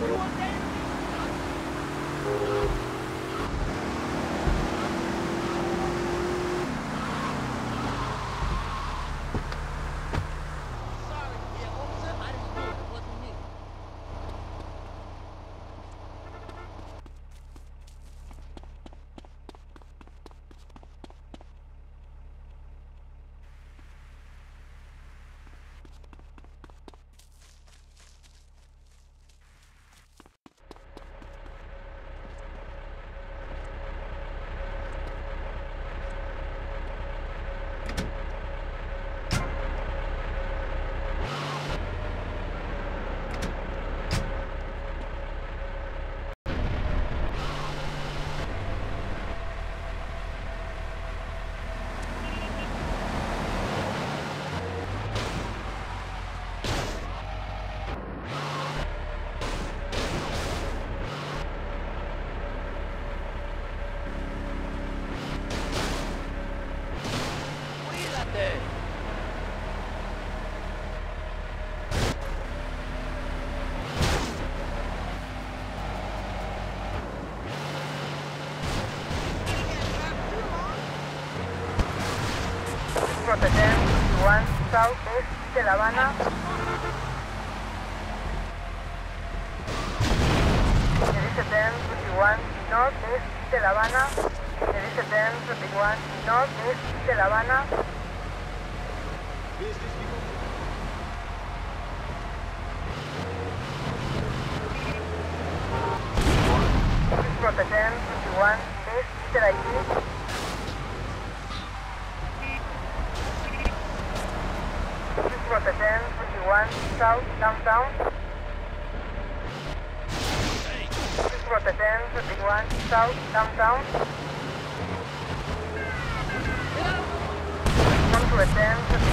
Thank you. Cuídate. Proteger 1 Southeast de La Habana. Dirige 10 21 Northeast de La Habana. Dirige 10 21 Northeast de La Habana. Proteger 21 East de la Haití. Proteger 21 South Downtown. 21 South Downtown.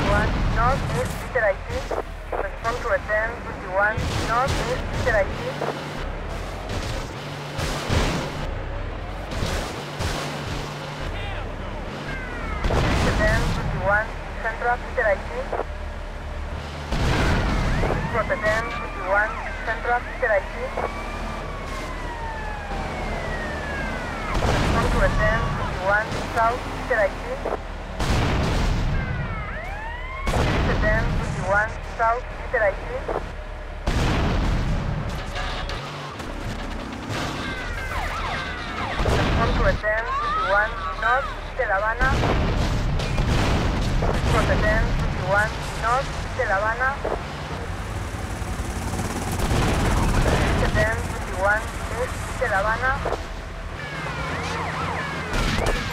51 northeast Vitereiti, Central Vitereiti. Respond Central Vitereiti. Respond South IT. Respond to attend 21 North de La Habana. Rotterdam 21 North de La Habana. Rotterdam 21 East de La Habana.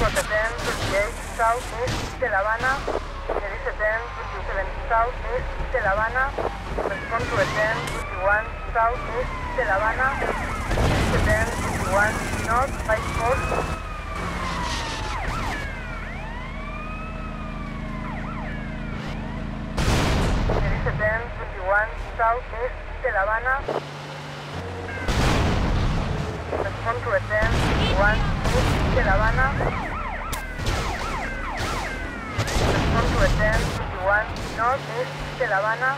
Rotterdam 28 South East de La Habana. There is a 10 southeast de La Habana. Respond to a 10 southeast de La Habana. There is a 10 north by 4. southeast de La Habana. Respond to a 10 east de La Habana. return 51 northeast de La Habana.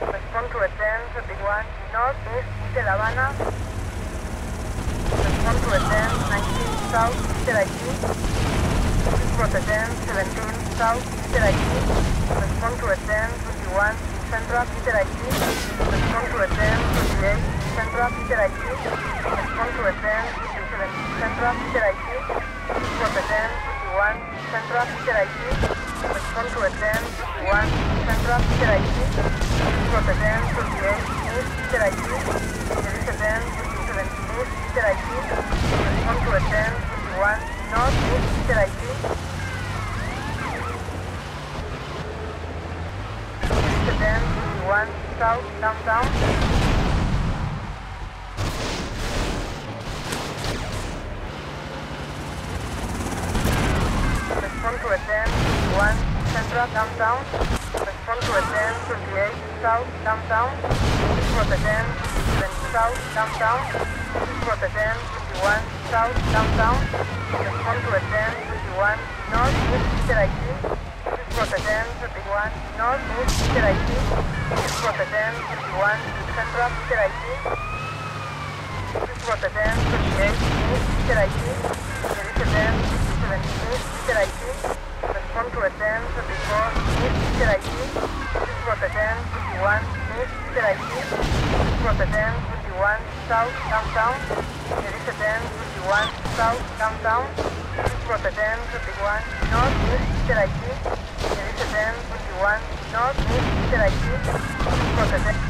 Respond to La Habana. Respond to return 19 south de Haití. Respond to return 17 south de Haití. Respond to return 21 central de Haití. Respond to return 28 central TO Haití. Respond to return 27 central de Haití. Respond to return 51 central. Respond to attend 21 North East de la IT. Rotterdam 21 South Downtown. Respond to attend 1 Central Downtown. Respond to attend 28 South Downtown. Rotterdam 7 South Downtown. 21 South Downtown. Respond to attend 21 North East Little Haiti. Rota 10, 31, North, East, Peter IT. This is Rota 10, 51, Central, Peter IT. This is Rota 10, 38, East, Peter IT. Elisa 10, 78, Peter IT. Respond to a 10, 34, East, Peter IT. This is 10, 51, East, Peter IT. This is Rota 10, 51, South, Downtown. Elisa 10, 51, South, Downtown. This is Rota 10, 51, North, East, Peter IT. Elisa 10, 51, North, Peter IT. This is Rota 10.